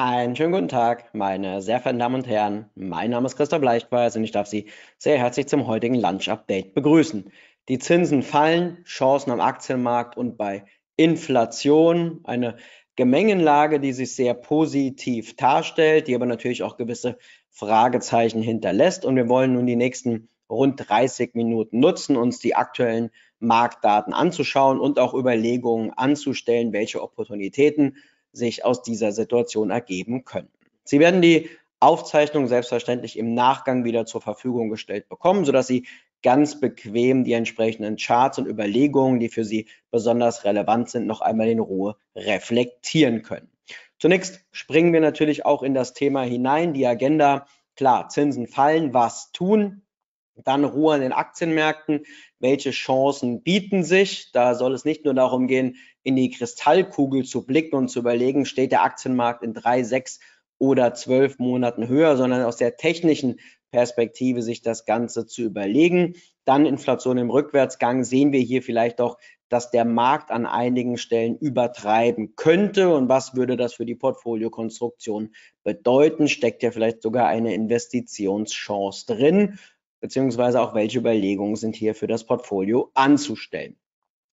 Einen schönen guten Tag, meine sehr verehrten Damen und Herren. Mein Name ist Christoph Leichtweis und ich darf Sie sehr herzlich zum heutigen Lunch-Update begrüßen. Die Zinsen fallen, Chancen am Aktienmarkt und bei Inflation eine Gemengenlage, die sich sehr positiv darstellt, die aber natürlich auch gewisse Fragezeichen hinterlässt. Und wir wollen nun die nächsten rund 30 Minuten nutzen, uns die aktuellen Marktdaten anzuschauen und auch Überlegungen anzustellen, welche Opportunitäten sich aus dieser Situation ergeben können. Sie werden die Aufzeichnung selbstverständlich im Nachgang wieder zur Verfügung gestellt bekommen, sodass Sie ganz bequem die entsprechenden Charts und Überlegungen, die für Sie besonders relevant sind, noch einmal in Ruhe reflektieren können. Zunächst springen wir natürlich auch in das Thema hinein, die Agenda. Klar, Zinsen fallen, was tun? Dann Ruhe an den Aktienmärkten. Welche Chancen bieten sich? Da soll es nicht nur darum gehen, in die Kristallkugel zu blicken und zu überlegen, steht der Aktienmarkt in drei, sechs oder zwölf Monaten höher, sondern aus der technischen Perspektive sich das Ganze zu überlegen. Dann Inflation im Rückwärtsgang sehen wir hier vielleicht auch, dass der Markt an einigen Stellen übertreiben könnte. Und was würde das für die Portfoliokonstruktion bedeuten? Steckt ja vielleicht sogar eine Investitionschance drin? beziehungsweise auch welche Überlegungen sind hier für das Portfolio anzustellen.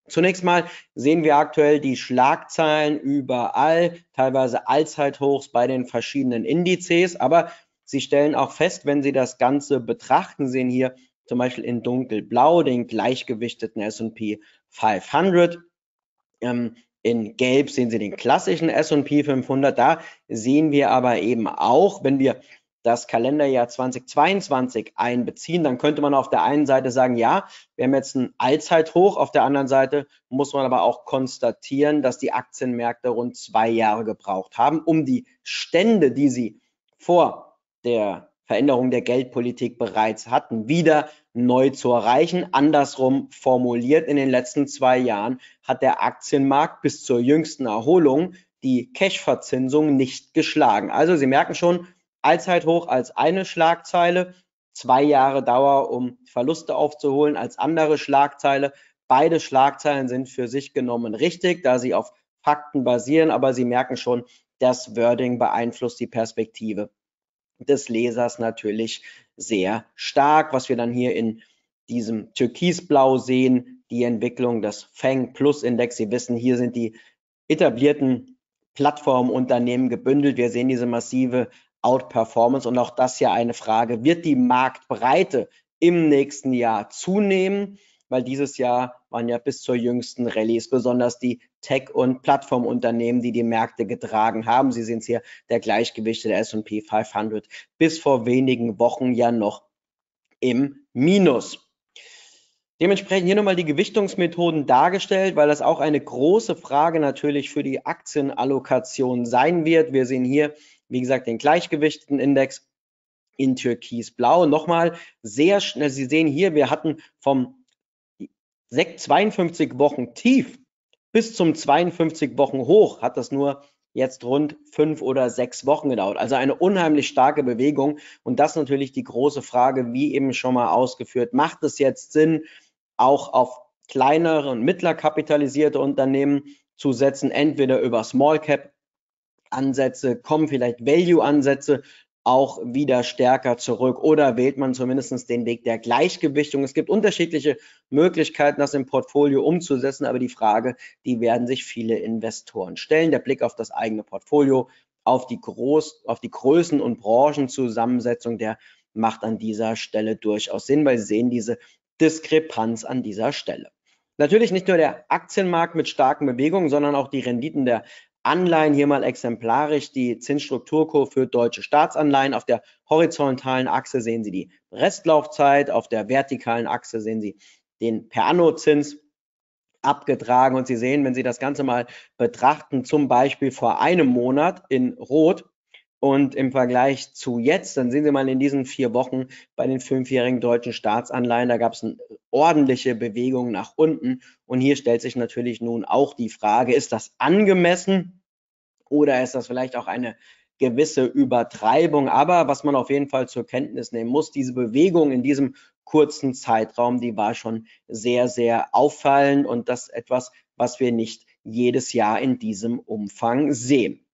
Zunächst mal sehen wir aktuell die Schlagzeilen überall, teilweise Allzeithochs bei den verschiedenen Indizes, aber Sie stellen auch fest, wenn Sie das Ganze betrachten, sehen hier zum Beispiel in dunkelblau den gleichgewichteten S&P 500. Ähm, in gelb sehen Sie den klassischen S&P 500. Da sehen wir aber eben auch, wenn wir das Kalenderjahr 2022 einbeziehen, dann könnte man auf der einen Seite sagen, ja, wir haben jetzt ein Allzeithoch, auf der anderen Seite muss man aber auch konstatieren, dass die Aktienmärkte rund zwei Jahre gebraucht haben, um die Stände, die sie vor der Veränderung der Geldpolitik bereits hatten, wieder neu zu erreichen. Andersrum formuliert, in den letzten zwei Jahren hat der Aktienmarkt bis zur jüngsten Erholung die Cash-Verzinsung nicht geschlagen. Also Sie merken schon, Allzeithoch als eine Schlagzeile, zwei Jahre Dauer, um Verluste aufzuholen als andere Schlagzeile. Beide Schlagzeilen sind für sich genommen richtig, da sie auf Fakten basieren, aber Sie merken schon, das Wording beeinflusst die Perspektive des Lesers natürlich sehr stark. Was wir dann hier in diesem Türkisblau sehen, die Entwicklung des Fang Plus Index. Sie wissen, hier sind die etablierten Plattformunternehmen gebündelt. Wir sehen diese massive Outperformance. Und auch das ja eine Frage, wird die Marktbreite im nächsten Jahr zunehmen? Weil dieses Jahr waren ja bis zur jüngsten Rallyes besonders die Tech- und Plattformunternehmen, die die Märkte getragen haben. Sie sehen es hier, der Gleichgewicht der S&P 500 bis vor wenigen Wochen ja noch im Minus. Dementsprechend hier nochmal die Gewichtungsmethoden dargestellt, weil das auch eine große Frage natürlich für die Aktienallokation sein wird. Wir sehen hier wie gesagt, den gleichgewichteten Index in Türkisblau. Nochmal sehr schnell, Sie sehen hier, wir hatten vom 52 Wochen tief bis zum 52 Wochen hoch, hat das nur jetzt rund fünf oder sechs Wochen gedauert. Also eine unheimlich starke Bewegung. Und das natürlich die große Frage, wie eben schon mal ausgeführt, macht es jetzt Sinn, auch auf kleinere und mittler kapitalisierte Unternehmen zu setzen, entweder über Small Cap Ansätze, kommen vielleicht Value-Ansätze auch wieder stärker zurück oder wählt man zumindest den Weg der Gleichgewichtung. Es gibt unterschiedliche Möglichkeiten, das im Portfolio umzusetzen, aber die Frage, die werden sich viele Investoren stellen. Der Blick auf das eigene Portfolio, auf die, Groß, auf die Größen- und Branchenzusammensetzung, der macht an dieser Stelle durchaus Sinn, weil Sie sehen diese Diskrepanz an dieser Stelle. Natürlich nicht nur der Aktienmarkt mit starken Bewegungen, sondern auch die Renditen der Anleihen hier mal exemplarisch die Zinsstrukturkurve für deutsche Staatsanleihen. Auf der horizontalen Achse sehen Sie die Restlaufzeit, auf der vertikalen Achse sehen Sie den per anno Zins abgetragen und Sie sehen, wenn Sie das Ganze mal betrachten, zum Beispiel vor einem Monat in Rot, und im Vergleich zu jetzt, dann sehen Sie mal in diesen vier Wochen bei den fünfjährigen deutschen Staatsanleihen, da gab es eine ordentliche Bewegung nach unten. Und hier stellt sich natürlich nun auch die Frage, ist das angemessen oder ist das vielleicht auch eine gewisse Übertreibung? Aber was man auf jeden Fall zur Kenntnis nehmen muss, diese Bewegung in diesem kurzen Zeitraum, die war schon sehr, sehr auffallend und das etwas, was wir nicht jedes Jahr in diesem Umfang sehen.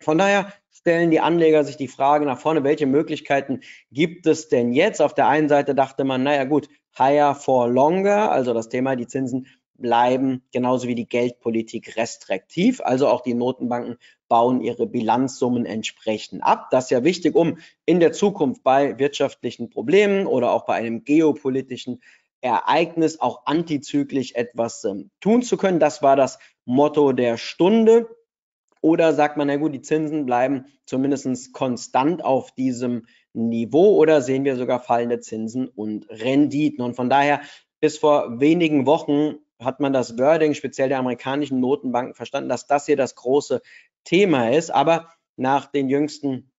Von daher stellen die Anleger sich die Frage nach vorne, welche Möglichkeiten gibt es denn jetzt? Auf der einen Seite dachte man, naja gut, higher for longer, also das Thema, die Zinsen bleiben genauso wie die Geldpolitik restriktiv. Also auch die Notenbanken bauen ihre Bilanzsummen entsprechend ab. Das ist ja wichtig, um in der Zukunft bei wirtschaftlichen Problemen oder auch bei einem geopolitischen Ereignis auch antizyklisch etwas ähm, tun zu können. Das war das Motto der Stunde. Oder sagt man, na gut, die Zinsen bleiben zumindest konstant auf diesem Niveau oder sehen wir sogar fallende Zinsen und Renditen. Und von daher bis vor wenigen Wochen hat man das Wording speziell der amerikanischen Notenbanken verstanden, dass das hier das große Thema ist. Aber nach den jüngsten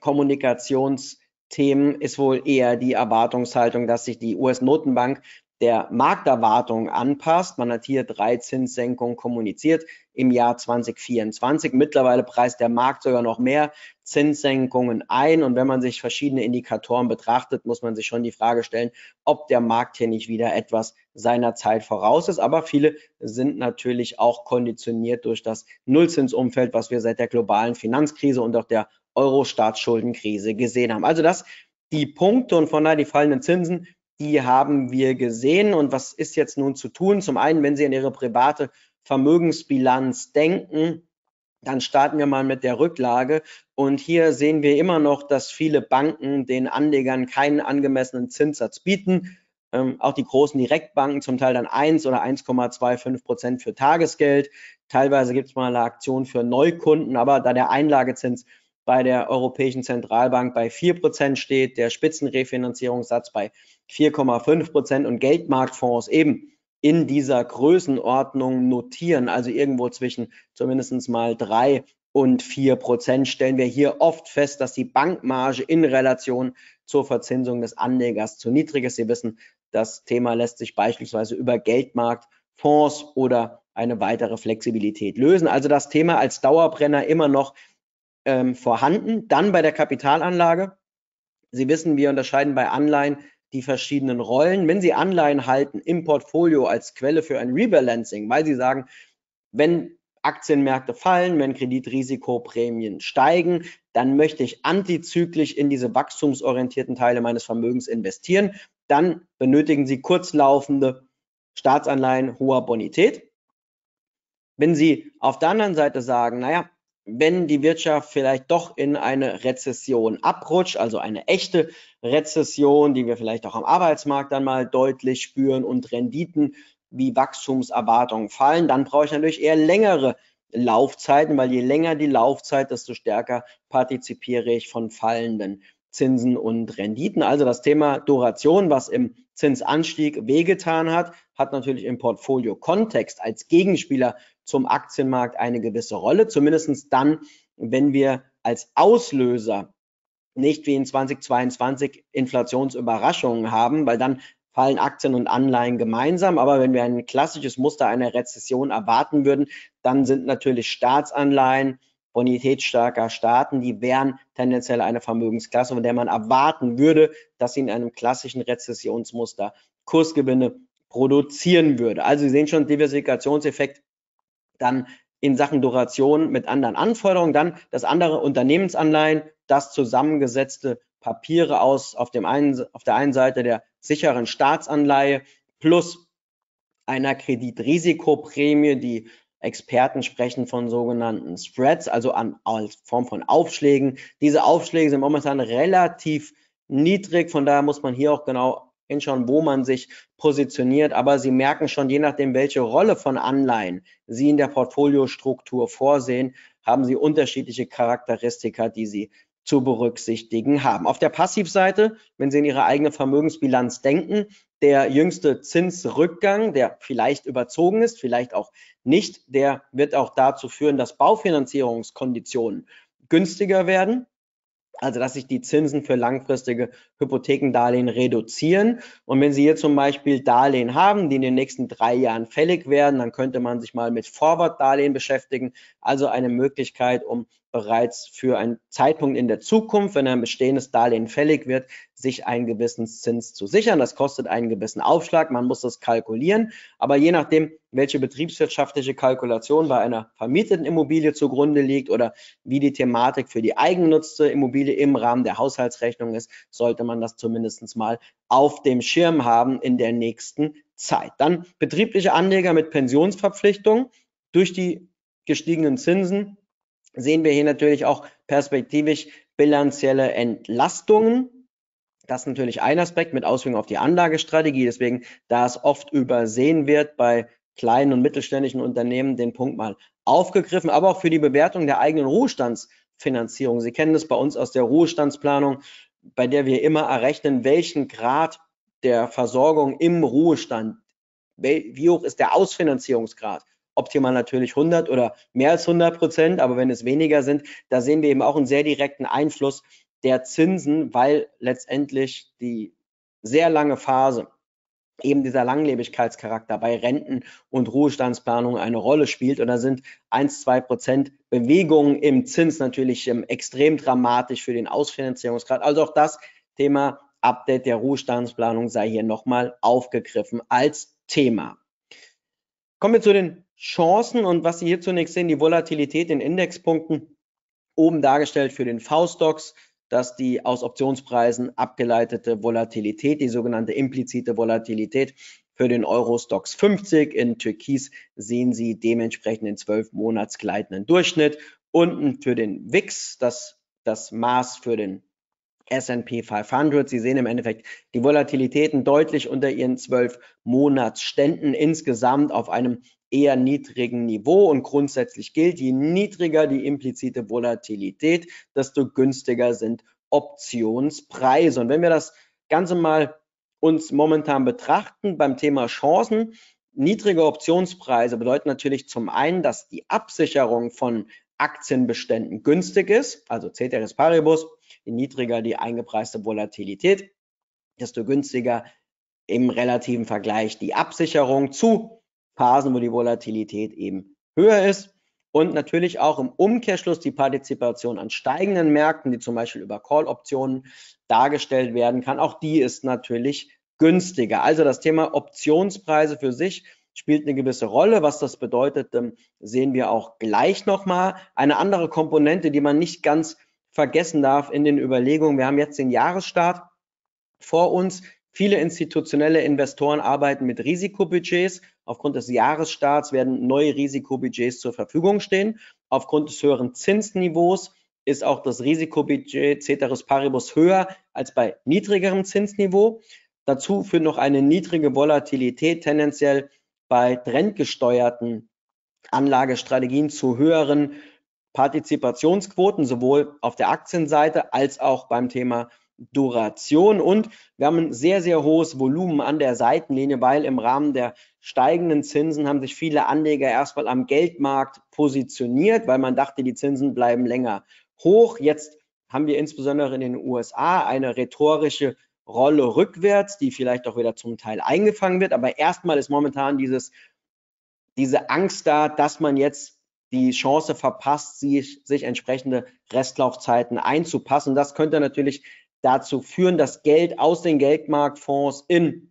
Kommunikationsthemen ist wohl eher die Erwartungshaltung, dass sich die US-Notenbank der Markterwartung anpasst. Man hat hier drei Zinssenkungen kommuniziert im Jahr 2024. Mittlerweile preist der Markt sogar noch mehr Zinssenkungen ein. Und wenn man sich verschiedene Indikatoren betrachtet, muss man sich schon die Frage stellen, ob der Markt hier nicht wieder etwas seiner Zeit voraus ist. Aber viele sind natürlich auch konditioniert durch das Nullzinsumfeld, was wir seit der globalen Finanzkrise und auch der Euro-Staatsschuldenkrise gesehen haben. Also das die Punkte und von daher die fallenden Zinsen die haben wir gesehen. Und was ist jetzt nun zu tun? Zum einen, wenn Sie an Ihre private Vermögensbilanz denken, dann starten wir mal mit der Rücklage. Und hier sehen wir immer noch, dass viele Banken den Anlegern keinen angemessenen Zinssatz bieten. Ähm, auch die großen Direktbanken zum Teil dann 1 oder 1,25 Prozent für Tagesgeld. Teilweise gibt es mal eine Aktion für Neukunden, aber da der Einlagezins bei der Europäischen Zentralbank bei 4% steht, der Spitzenrefinanzierungssatz bei 4,5 Prozent und Geldmarktfonds eben in dieser Größenordnung notieren, also irgendwo zwischen zumindest mal drei und vier Prozent, stellen wir hier oft fest, dass die Bankmarge in Relation zur Verzinsung des Anlegers zu niedrig ist. Sie wissen, das Thema lässt sich beispielsweise über Geldmarktfonds oder eine weitere Flexibilität lösen. Also das Thema als Dauerbrenner immer noch ähm, vorhanden. Dann bei der Kapitalanlage. Sie wissen, wir unterscheiden bei Anleihen die verschiedenen Rollen. Wenn Sie Anleihen halten im Portfolio als Quelle für ein Rebalancing, weil Sie sagen, wenn Aktienmärkte fallen, wenn Kreditrisikoprämien steigen, dann möchte ich antizyklisch in diese wachstumsorientierten Teile meines Vermögens investieren. Dann benötigen Sie kurzlaufende Staatsanleihen hoher Bonität. Wenn Sie auf der anderen Seite sagen, naja, wenn die Wirtschaft vielleicht doch in eine Rezession abrutscht, also eine echte Rezession, die wir vielleicht auch am Arbeitsmarkt dann mal deutlich spüren und Renditen wie Wachstumserwartungen fallen, dann brauche ich natürlich eher längere Laufzeiten, weil je länger die Laufzeit, desto stärker partizipiere ich von fallenden Zinsen und Renditen. Also das Thema Duration, was im Zinsanstieg wehgetan hat, hat natürlich im Portfolio-Kontext als Gegenspieler zum Aktienmarkt eine gewisse Rolle, zumindest dann, wenn wir als Auslöser nicht wie in 2022 Inflationsüberraschungen haben, weil dann fallen Aktien und Anleihen gemeinsam. Aber wenn wir ein klassisches Muster einer Rezession erwarten würden, dann sind natürlich Staatsanleihen, bonitätsstarker Staaten, die wären tendenziell eine Vermögensklasse, von der man erwarten würde, dass sie in einem klassischen Rezessionsmuster Kursgewinne produzieren würde. Also Sie sehen schon Diversifikationseffekt dann in Sachen Duration mit anderen Anforderungen. Dann das andere Unternehmensanleihen, das zusammengesetzte Papiere aus auf, dem einen, auf der einen Seite der sicheren Staatsanleihe plus einer Kreditrisikoprämie, die Experten sprechen von sogenannten Spreads, also an, als Form von Aufschlägen. Diese Aufschläge sind momentan relativ niedrig, von daher muss man hier auch genau hinschauen, wo man sich positioniert. Aber Sie merken schon, je nachdem, welche Rolle von Anleihen Sie in der Portfoliostruktur vorsehen, haben Sie unterschiedliche Charakteristika, die Sie zu berücksichtigen haben. Auf der Passivseite, wenn Sie in Ihre eigene Vermögensbilanz denken, der jüngste Zinsrückgang, der vielleicht überzogen ist, vielleicht auch nicht, der wird auch dazu führen, dass Baufinanzierungskonditionen günstiger werden. Also, dass sich die Zinsen für langfristige Hypothekendarlehen reduzieren. Und wenn Sie hier zum Beispiel Darlehen haben, die in den nächsten drei Jahren fällig werden, dann könnte man sich mal mit Forward-Darlehen beschäftigen. Also eine Möglichkeit, um bereits für einen Zeitpunkt in der Zukunft, wenn ein bestehendes Darlehen fällig wird, sich einen gewissen Zins zu sichern. Das kostet einen gewissen Aufschlag, man muss das kalkulieren, aber je nachdem, welche betriebswirtschaftliche Kalkulation bei einer vermieteten Immobilie zugrunde liegt oder wie die Thematik für die eigennutzte Immobilie im Rahmen der Haushaltsrechnung ist, sollte man das zumindest mal auf dem Schirm haben in der nächsten Zeit. Dann betriebliche Anleger mit Pensionsverpflichtungen durch die gestiegenen Zinsen sehen wir hier natürlich auch perspektivisch bilanzielle Entlastungen. Das ist natürlich ein Aspekt mit Auswirkungen auf die Anlagestrategie. Deswegen, da es oft übersehen wird bei kleinen und mittelständischen Unternehmen, den Punkt mal aufgegriffen, aber auch für die Bewertung der eigenen Ruhestandsfinanzierung. Sie kennen das bei uns aus der Ruhestandsplanung, bei der wir immer errechnen, welchen Grad der Versorgung im Ruhestand, wie hoch ist der Ausfinanzierungsgrad optimal natürlich 100 oder mehr als 100 Prozent, aber wenn es weniger sind, da sehen wir eben auch einen sehr direkten Einfluss der Zinsen, weil letztendlich die sehr lange Phase eben dieser Langlebigkeitscharakter bei Renten- und Ruhestandsplanung eine Rolle spielt. Und da sind 1, 2 Prozent Bewegungen im Zins natürlich ähm, extrem dramatisch für den Ausfinanzierungsgrad. Also auch das Thema Update der Ruhestandsplanung sei hier nochmal aufgegriffen als Thema. Kommen wir zu den Chancen und was Sie hier zunächst sehen, die Volatilität in Indexpunkten, oben dargestellt für den V-Stocks, dass die aus Optionspreisen abgeleitete Volatilität, die sogenannte implizite Volatilität für den Euro-Stocks 50 in Türkis sehen Sie dementsprechend den 12 Monats gleitenden Durchschnitt. Unten für den WIX, das, das Maß für den S&P 500. Sie sehen im Endeffekt die Volatilitäten deutlich unter ihren 12 Monatsständen insgesamt auf einem eher niedrigen Niveau und grundsätzlich gilt, je niedriger die implizite Volatilität, desto günstiger sind Optionspreise. Und wenn wir das Ganze mal uns momentan betrachten beim Thema Chancen, niedrige Optionspreise bedeuten natürlich zum einen, dass die Absicherung von Aktienbeständen günstig ist, also Ceteris Paribus, je niedriger die eingepreiste Volatilität, desto günstiger im relativen Vergleich die Absicherung zu Phasen, wo die Volatilität eben höher ist. Und natürlich auch im Umkehrschluss die Partizipation an steigenden Märkten, die zum Beispiel über Call-Optionen dargestellt werden kann. Auch die ist natürlich günstiger. Also das Thema Optionspreise für sich spielt eine gewisse Rolle. Was das bedeutet, ähm, sehen wir auch gleich nochmal. Eine andere Komponente, die man nicht ganz vergessen darf in den Überlegungen. Wir haben jetzt den Jahresstart vor uns. Viele institutionelle Investoren arbeiten mit Risikobudgets. Aufgrund des Jahresstarts werden neue Risikobudgets zur Verfügung stehen. Aufgrund des höheren Zinsniveaus ist auch das Risikobudget Ceteris Paribus höher als bei niedrigerem Zinsniveau. Dazu führt noch eine niedrige Volatilität tendenziell bei trendgesteuerten Anlagestrategien zu höheren Partizipationsquoten, sowohl auf der Aktienseite als auch beim Thema Duration und wir haben ein sehr, sehr hohes Volumen an der Seitenlinie, weil im Rahmen der steigenden Zinsen haben sich viele Anleger erstmal am Geldmarkt positioniert, weil man dachte, die Zinsen bleiben länger hoch. Jetzt haben wir insbesondere in den USA eine rhetorische Rolle rückwärts, die vielleicht auch wieder zum Teil eingefangen wird. Aber erstmal ist momentan dieses, diese Angst da, dass man jetzt die Chance verpasst, sich, sich entsprechende Restlaufzeiten einzupassen. Das könnte natürlich dazu führen, dass Geld aus den Geldmarktfonds in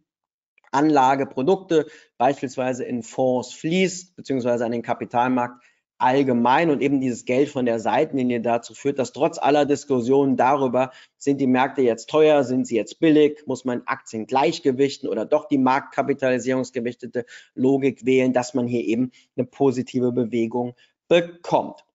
Anlageprodukte, beispielsweise in Fonds fließt, beziehungsweise an den Kapitalmarkt allgemein und eben dieses Geld von der Seitenlinie dazu führt, dass trotz aller Diskussionen darüber, sind die Märkte jetzt teuer, sind sie jetzt billig, muss man Aktien gleichgewichten oder doch die marktkapitalisierungsgewichtete Logik wählen, dass man hier eben eine positive Bewegung bekommt.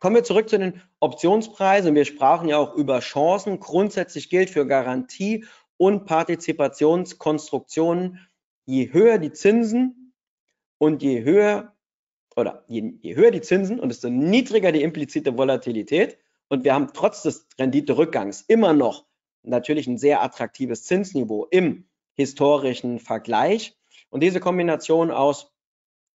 Kommen wir zurück zu den Optionspreisen. Wir sprachen ja auch über Chancen. Grundsätzlich gilt für Garantie und Partizipationskonstruktionen, je höher die Zinsen und je höher oder je, je höher die Zinsen und desto niedriger die implizite Volatilität und wir haben trotz des Renditerückgangs immer noch natürlich ein sehr attraktives Zinsniveau im historischen Vergleich und diese Kombination aus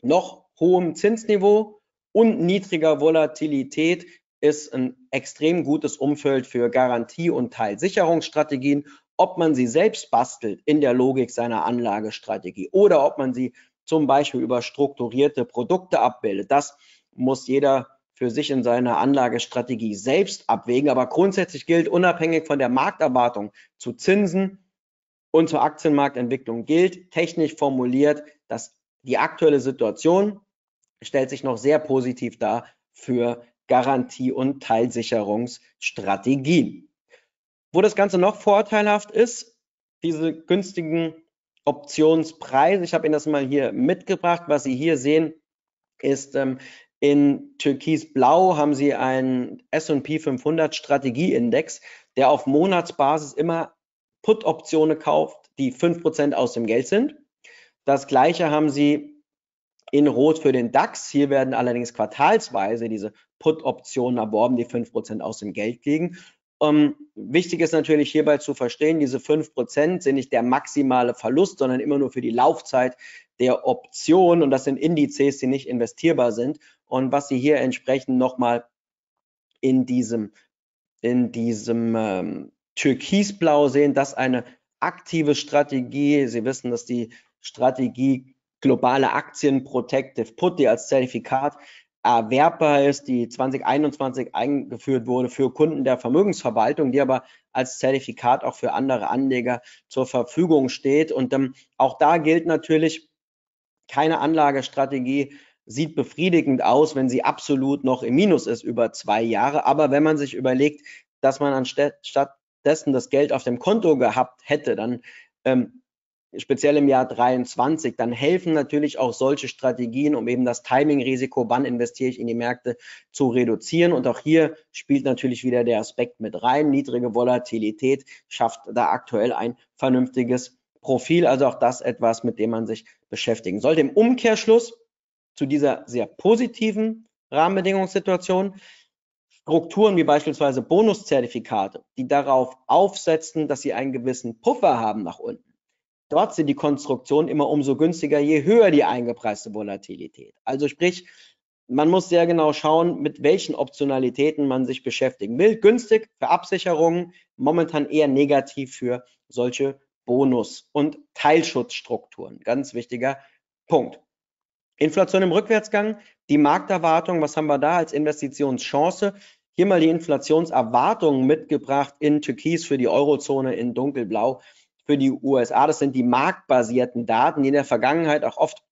noch hohem Zinsniveau und niedriger Volatilität ist ein extrem gutes Umfeld für Garantie- und Teilsicherungsstrategien, ob man sie selbst bastelt in der Logik seiner Anlagestrategie oder ob man sie zum Beispiel über strukturierte Produkte abbildet. Das muss jeder für sich in seiner Anlagestrategie selbst abwägen. Aber grundsätzlich gilt, unabhängig von der Markterwartung zu Zinsen und zur Aktienmarktentwicklung gilt, technisch formuliert, dass die aktuelle Situation stellt sich noch sehr positiv dar für Garantie- und Teilsicherungsstrategien. Wo das Ganze noch vorteilhaft ist, diese günstigen Optionspreise, ich habe Ihnen das mal hier mitgebracht, was Sie hier sehen, ist ähm, in Türkisblau haben Sie einen S&P 500 Strategieindex, der auf Monatsbasis immer Put-Optionen kauft, die 5% aus dem Geld sind. Das gleiche haben Sie in Rot für den DAX. Hier werden allerdings quartalsweise diese Put-Optionen erworben, die 5% aus dem Geld liegen. Ähm, wichtig ist natürlich hierbei zu verstehen, diese 5% sind nicht der maximale Verlust, sondern immer nur für die Laufzeit der Option. Und das sind Indizes, die nicht investierbar sind. Und was Sie hier entsprechend nochmal in diesem, in diesem ähm, Türkisblau sehen, das eine aktive Strategie. Sie wissen, dass die Strategie globale Aktien Protective Put, die als Zertifikat erwerbbar ist, die 2021 eingeführt wurde für Kunden der Vermögensverwaltung, die aber als Zertifikat auch für andere Anleger zur Verfügung steht. Und ähm, auch da gilt natürlich, keine Anlagestrategie sieht befriedigend aus, wenn sie absolut noch im Minus ist über zwei Jahre. Aber wenn man sich überlegt, dass man anstatt dessen das Geld auf dem Konto gehabt hätte, dann ähm, speziell im Jahr 23, dann helfen natürlich auch solche Strategien, um eben das Timing-Risiko, wann investiere ich in die Märkte, zu reduzieren. Und auch hier spielt natürlich wieder der Aspekt mit rein. Niedrige Volatilität schafft da aktuell ein vernünftiges Profil. Also auch das etwas, mit dem man sich beschäftigen sollte. Im Umkehrschluss zu dieser sehr positiven Rahmenbedingungssituation Strukturen wie beispielsweise Bonuszertifikate, die darauf aufsetzen, dass sie einen gewissen Puffer haben nach unten Dort sind die Konstruktionen immer umso günstiger, je höher die eingepreiste Volatilität. Also sprich, man muss sehr genau schauen, mit welchen Optionalitäten man sich beschäftigen will. Günstig für Absicherungen, momentan eher negativ für solche Bonus- und Teilschutzstrukturen. Ganz wichtiger Punkt. Inflation im Rückwärtsgang, die Markterwartung, was haben wir da als Investitionschance? Hier mal die Inflationserwartungen mitgebracht in Türkis für die Eurozone in dunkelblau für die USA. Das sind die marktbasierten Daten, die in der Vergangenheit auch oft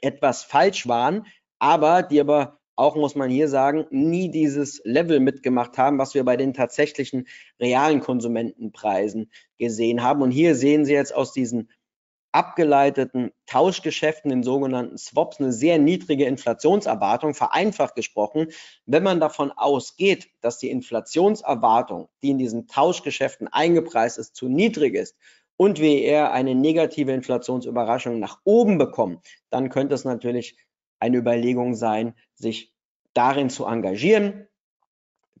etwas falsch waren, aber die aber auch, muss man hier sagen, nie dieses Level mitgemacht haben, was wir bei den tatsächlichen realen Konsumentenpreisen gesehen haben. Und hier sehen Sie jetzt aus diesen abgeleiteten Tauschgeschäften, den sogenannten Swaps, eine sehr niedrige Inflationserwartung, vereinfacht gesprochen. Wenn man davon ausgeht, dass die Inflationserwartung, die in diesen Tauschgeschäften eingepreist ist, zu niedrig ist und wir eher eine negative Inflationsüberraschung nach oben bekommen, dann könnte es natürlich eine Überlegung sein, sich darin zu engagieren.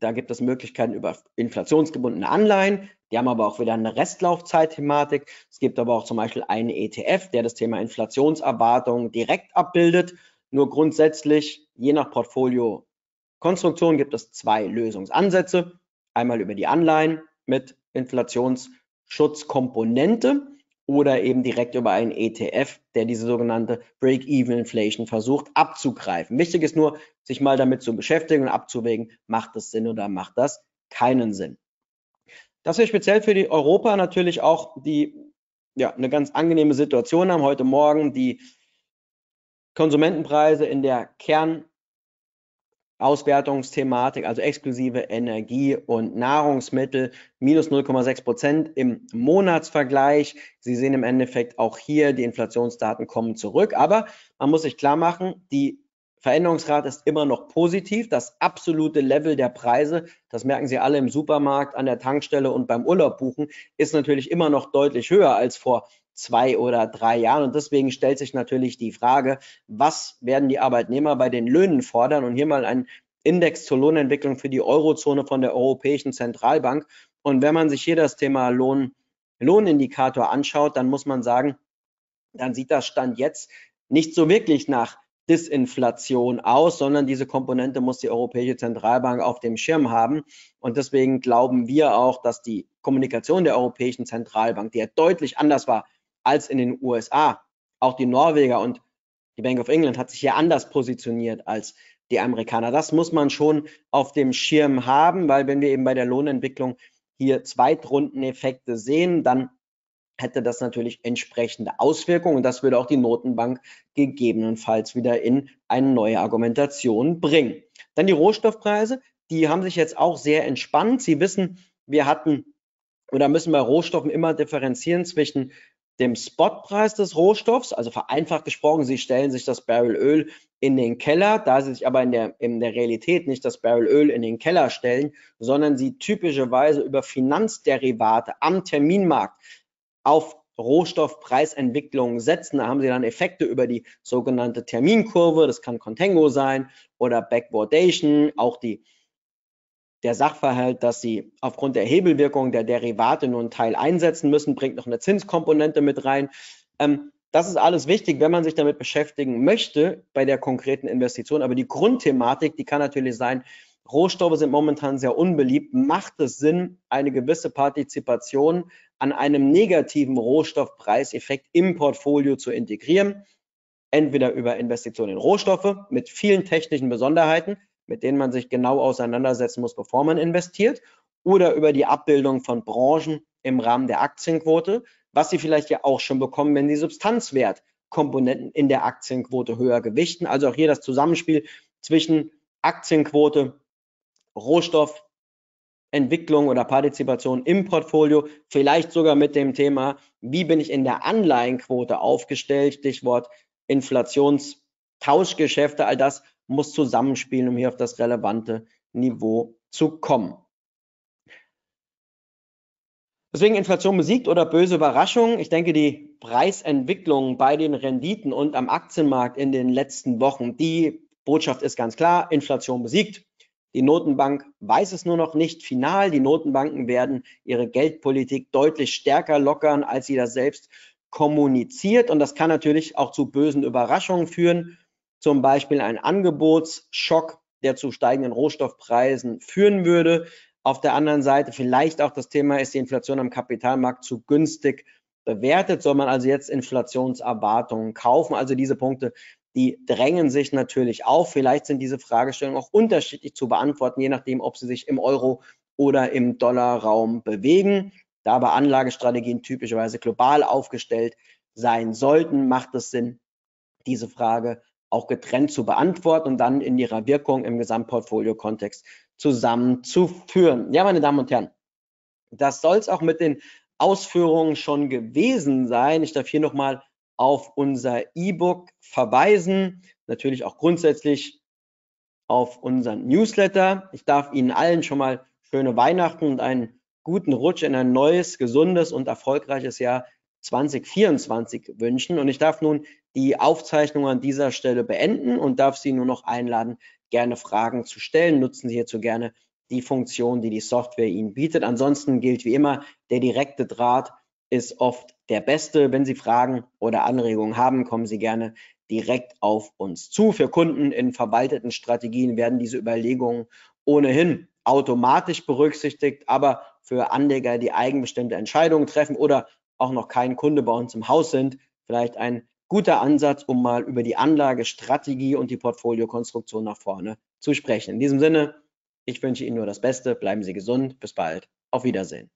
Da gibt es Möglichkeiten über inflationsgebundene Anleihen. Die haben aber auch wieder eine Restlaufzeit-Thematik. Es gibt aber auch zum Beispiel einen ETF, der das Thema Inflationserwartung direkt abbildet. Nur grundsätzlich, je nach Portfolio-Konstruktion, gibt es zwei Lösungsansätze. Einmal über die Anleihen mit Inflationsschutzkomponente oder eben direkt über einen ETF, der diese sogenannte Break-Even-Inflation versucht abzugreifen. Wichtig ist nur, sich mal damit zu beschäftigen und abzuwägen, macht das Sinn oder macht das keinen Sinn. Dass wir speziell für die Europa natürlich auch die, ja, eine ganz angenehme Situation haben. Heute Morgen die Konsumentenpreise in der Kern Auswertungsthematik, also exklusive Energie und Nahrungsmittel, minus 0,6 Prozent im Monatsvergleich. Sie sehen im Endeffekt auch hier, die Inflationsdaten kommen zurück. Aber man muss sich klar machen, die Veränderungsrate ist immer noch positiv. Das absolute Level der Preise, das merken Sie alle im Supermarkt, an der Tankstelle und beim Urlaub buchen, ist natürlich immer noch deutlich höher als vor zwei oder drei Jahren. Und deswegen stellt sich natürlich die Frage, was werden die Arbeitnehmer bei den Löhnen fordern? Und hier mal ein Index zur Lohnentwicklung für die Eurozone von der Europäischen Zentralbank. Und wenn man sich hier das Thema Lohn, Lohnindikator anschaut, dann muss man sagen, dann sieht das Stand jetzt nicht so wirklich nach Disinflation aus, sondern diese Komponente muss die Europäische Zentralbank auf dem Schirm haben. Und deswegen glauben wir auch, dass die Kommunikation der Europäischen Zentralbank, die ja deutlich anders war als in den USA. Auch die Norweger und die Bank of England hat sich hier anders positioniert als die Amerikaner. Das muss man schon auf dem Schirm haben, weil wenn wir eben bei der Lohnentwicklung hier Zweitrundeneffekte sehen, dann hätte das natürlich entsprechende Auswirkungen und das würde auch die Notenbank gegebenenfalls wieder in eine neue Argumentation bringen. Dann die Rohstoffpreise, die haben sich jetzt auch sehr entspannt. Sie wissen, wir hatten oder müssen bei Rohstoffen immer differenzieren zwischen dem Spotpreis des Rohstoffs, also vereinfacht gesprochen, Sie stellen sich das Barrel Öl in den Keller, da Sie sich aber in der, in der Realität nicht das Barrel Öl in den Keller stellen, sondern Sie typischerweise über Finanzderivate am Terminmarkt auf Rohstoffpreisentwicklungen setzen. Da haben Sie dann Effekte über die sogenannte Terminkurve, das kann Contango sein oder Backwardation, auch die der Sachverhalt, dass sie aufgrund der Hebelwirkung der Derivate nur einen Teil einsetzen müssen, bringt noch eine Zinskomponente mit rein. Ähm, das ist alles wichtig, wenn man sich damit beschäftigen möchte bei der konkreten Investition. Aber die Grundthematik, die kann natürlich sein, Rohstoffe sind momentan sehr unbeliebt. Macht es Sinn, eine gewisse Partizipation an einem negativen Rohstoffpreiseffekt im Portfolio zu integrieren? Entweder über Investitionen in Rohstoffe mit vielen technischen Besonderheiten, mit denen man sich genau auseinandersetzen muss, bevor man investiert, oder über die Abbildung von Branchen im Rahmen der Aktienquote, was Sie vielleicht ja auch schon bekommen, wenn die Substanzwertkomponenten in der Aktienquote höher gewichten. Also auch hier das Zusammenspiel zwischen Aktienquote, Rohstoffentwicklung oder Partizipation im Portfolio, vielleicht sogar mit dem Thema, wie bin ich in der Anleihenquote aufgestellt, Stichwort Inflationstauschgeschäfte, all das muss zusammenspielen, um hier auf das relevante Niveau zu kommen. Deswegen Inflation besiegt oder böse Überraschung. Ich denke, die Preisentwicklung bei den Renditen und am Aktienmarkt in den letzten Wochen, die Botschaft ist ganz klar, Inflation besiegt. Die Notenbank weiß es nur noch nicht final. Die Notenbanken werden ihre Geldpolitik deutlich stärker lockern, als sie das selbst kommuniziert. Und das kann natürlich auch zu bösen Überraschungen führen zum Beispiel ein Angebotsschock, der zu steigenden Rohstoffpreisen führen würde. Auf der anderen Seite vielleicht auch das Thema, ist die Inflation am Kapitalmarkt zu günstig bewertet? Soll man also jetzt Inflationserwartungen kaufen? Also diese Punkte, die drängen sich natürlich auf. Vielleicht sind diese Fragestellungen auch unterschiedlich zu beantworten, je nachdem, ob sie sich im Euro oder im Dollarraum bewegen. Da aber Anlagestrategien typischerweise global aufgestellt sein sollten, macht es Sinn, diese Frage auch getrennt zu beantworten und dann in ihrer Wirkung im Gesamtportfolio-Kontext zusammenzuführen. Ja, meine Damen und Herren, das soll es auch mit den Ausführungen schon gewesen sein. Ich darf hier nochmal auf unser E-Book verweisen, natürlich auch grundsätzlich auf unseren Newsletter. Ich darf Ihnen allen schon mal schöne Weihnachten und einen guten Rutsch in ein neues, gesundes und erfolgreiches Jahr 2024 wünschen. Und ich darf nun die Aufzeichnung an dieser Stelle beenden und darf Sie nur noch einladen, gerne Fragen zu stellen. Nutzen Sie hierzu gerne die Funktion, die die Software Ihnen bietet. Ansonsten gilt wie immer, der direkte Draht ist oft der beste. Wenn Sie Fragen oder Anregungen haben, kommen Sie gerne direkt auf uns zu. Für Kunden in verwalteten Strategien werden diese Überlegungen ohnehin automatisch berücksichtigt, aber für Anleger, die eigenbestimmte Entscheidungen treffen oder auch noch kein Kunde bei uns im Haus sind, vielleicht ein guter Ansatz, um mal über die Anlagestrategie und die Portfoliokonstruktion nach vorne zu sprechen. In diesem Sinne, ich wünsche Ihnen nur das Beste, bleiben Sie gesund, bis bald, auf Wiedersehen.